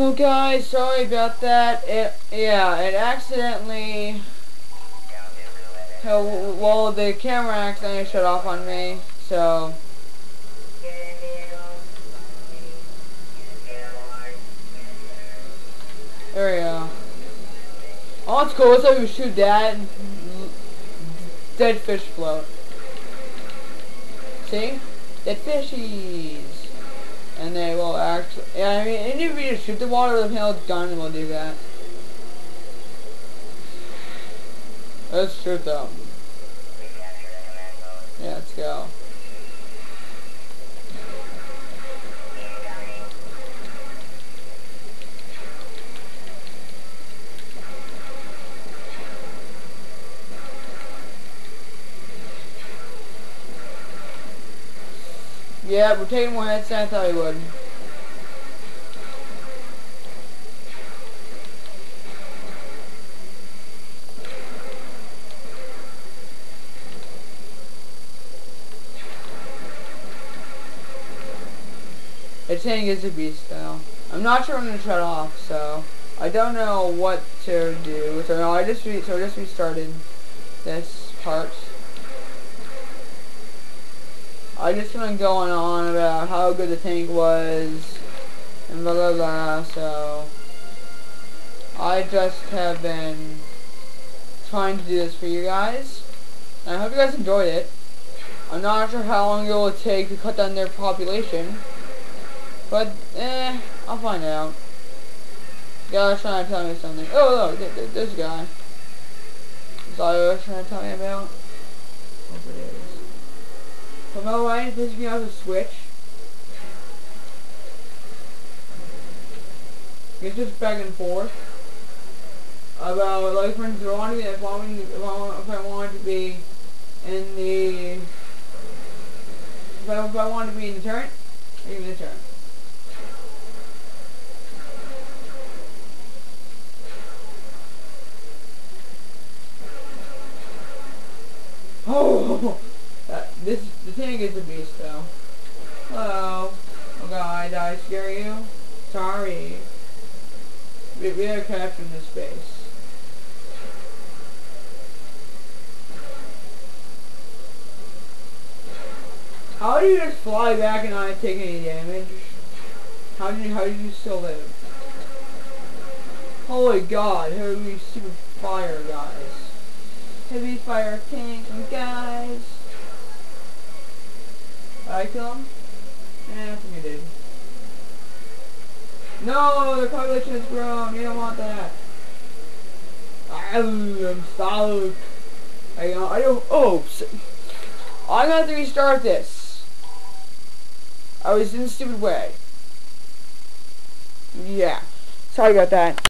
Oh guys, sorry about that. It yeah, it accidentally well the camera accidentally shut off on me, so there we go. Oh it's cool, so we shoot that dead fish float. See? Dead fishies and they will actually, yeah, I mean, if you shoot the water with a pale gun, will do that. Let's shoot them. Yeah, let's go. Yeah, we're taking more hits than I thought we would. Tank is a beast though. I'm not sure I'm gonna shut off, so I don't know what to do. So no, I just re so I just restarted this part. I just been going on about how good the tank was and blah blah blah, so I just have been trying to do this for you guys. And I hope you guys enjoyed it. I'm not sure how long it will take to cut down their population. But, eh, I'll find out. Guy's trying to tell me something. Oh, look, th th this guy. Is all you trying to tell me about? It is. No way, this me off the switch. It's just back and forth. About, like, for instance, if I want to be, if I want, if I if I want to be in the, if I, if I want to be in the turret, in the turret. Oh! This the tank is a beast though. Hello. Oh god, did I scare you? Sorry. We, we are capturing this space. How do you just fly back and not take any damage? How do you how do you still live? Holy god, heavy super fire guys. Heavy fire tank guys. I kill him? Eh, I think I did. No, the population has grown. You don't want that. I'm stuck. I, I don't. Oh, I'm gonna have to restart this. I was in a stupid way. Yeah. Sorry about that.